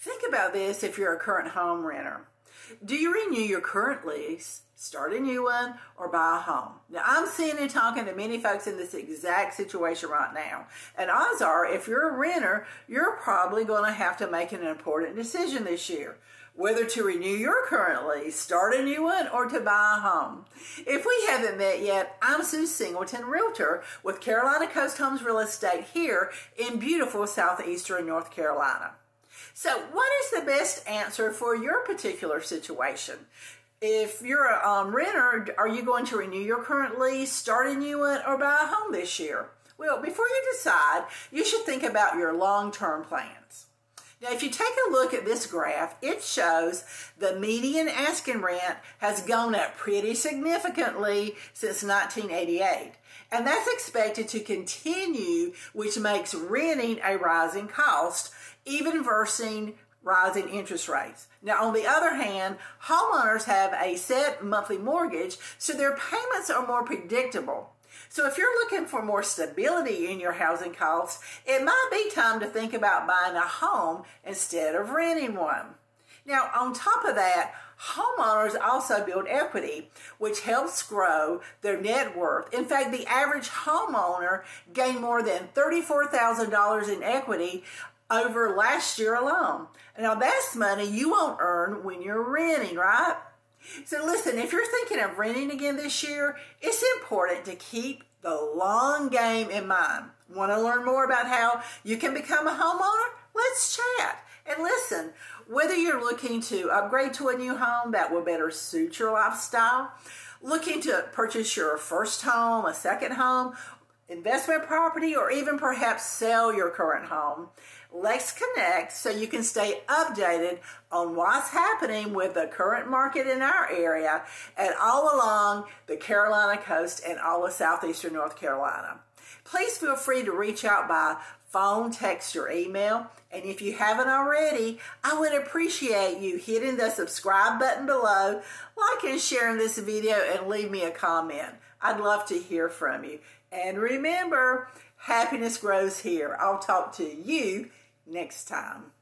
Think about this if you're a current home renter. Do you renew your current lease, start a new one, or buy a home? Now, I'm seeing and talking to many folks in this exact situation right now. And odds are, if you're a renter, you're probably going to have to make an important decision this year whether to renew your current lease, start a new one, or to buy a home. If we haven't met yet, I'm Sue Singleton, Realtor with Carolina Coast Homes Real Estate here in beautiful southeastern North Carolina. So, what is the best answer for your particular situation? If you're a um, renter, are you going to renew your current lease, start a new one, or buy a home this year? Well, before you decide, you should think about your long term plans. Now, if you take a look at this graph, it shows the median asking rent has gone up pretty significantly since 1988. And that's expected to continue, which makes renting a rising cost, even versus rising interest rates. Now, on the other hand, homeowners have a set monthly mortgage, so their payments are more predictable. So if you're looking for more stability in your housing costs, it might be time to think about buying a home instead of renting one. Now, on top of that, homeowners also build equity, which helps grow their net worth. In fact, the average homeowner gained more than $34,000 in equity over last year alone. Now, that's money you won't earn when you're renting, right? So listen, if you're thinking of renting again this year, it's important to keep the long game in mind. Want to learn more about how you can become a homeowner? Let's chat. And listen, whether you're looking to upgrade to a new home that will better suit your lifestyle, looking to purchase your first home, a second home, investment property, or even perhaps sell your current home, let's connect so you can stay updated on what's happening with the current market in our area and all along the Carolina coast and all of southeastern North Carolina. Please feel free to reach out by phone, text, or email. And if you haven't already, I would appreciate you hitting the subscribe button below, like and sharing this video, and leave me a comment. I'd love to hear from you. And remember, happiness grows here. I'll talk to you next time.